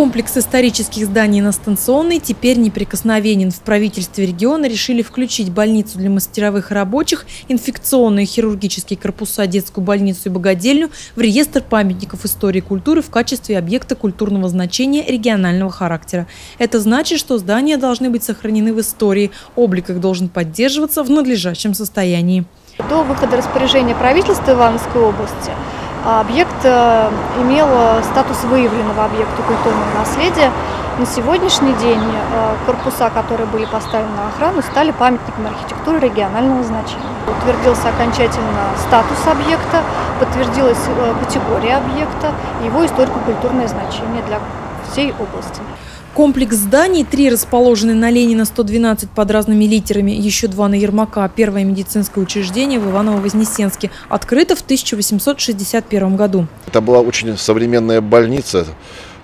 Комплекс исторических зданий на Станционной теперь неприкосновенен. В правительстве региона решили включить больницу для мастеровых и рабочих, инфекционные хирургические корпуса, детскую больницу и богадельню в реестр памятников истории и культуры в качестве объекта культурного значения регионального характера. Это значит, что здания должны быть сохранены в истории, облик их должен поддерживаться в надлежащем состоянии. До выхода распоряжения правительства Ивановской области Объект э, имел э, статус выявленного объекта культурного наследия. На сегодняшний день э, корпуса, которые были поставлены на охрану, стали памятниками архитектуры регионального значения. Утвердился окончательно статус объекта, подтвердилась категория объекта, его историко-культурное значение для всей области. Комплекс зданий, три расположены на Ленина 112 под разными литерами, еще два на Ермака, первое медицинское учреждение в Иваново-Вознесенске, открыто в 1861 году. Это была очень современная больница,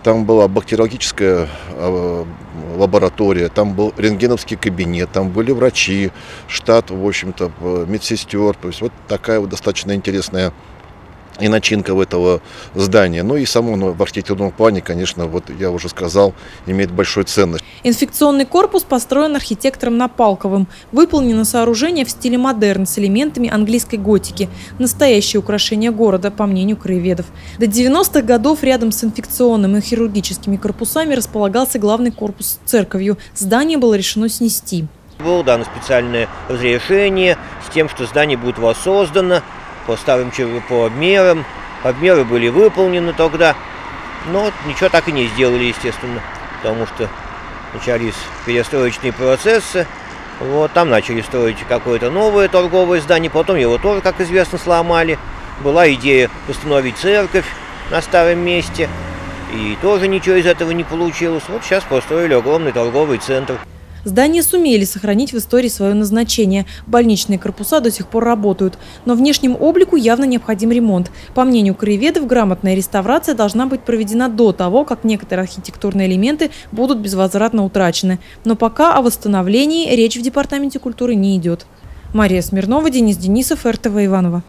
там была бактериологическая а, лаборатория, там был рентгеновский кабинет, там были врачи, штат, в общем-то, медсестер. То есть вот такая вот достаточно интересная и начинка в этого здания. Ну и само оно в архитектурном плане, конечно, вот я уже сказал, имеет большую ценность. Инфекционный корпус построен архитектором Напалковым. Выполнено сооружение в стиле модерн с элементами английской готики. Настоящее украшение города, по мнению краеведов. До 90-х годов рядом с инфекционным и хирургическими корпусами располагался главный корпус с церковью. Здание было решено снести. Было дано специальное разрешение с тем, что здание будет воссоздано по старым по обмерам. Обмеры были выполнены тогда, но ничего так и не сделали, естественно, потому что начались перестроечные процессы. Вот, там начали строить какое-то новое торговое здание, потом его тоже, как известно, сломали. Была идея установить церковь на старом месте, и тоже ничего из этого не получилось. Вот сейчас построили огромный торговый центр. Здания сумели сохранить в истории свое назначение. Больничные корпуса до сих пор работают. Но внешнему облику явно необходим ремонт. По мнению краеведов, грамотная реставрация должна быть проведена до того, как некоторые архитектурные элементы будут безвозвратно утрачены. Но пока о восстановлении речь в Департаменте культуры не идет. Мария Смирнова, Денис Денисов, РТВ Иванова.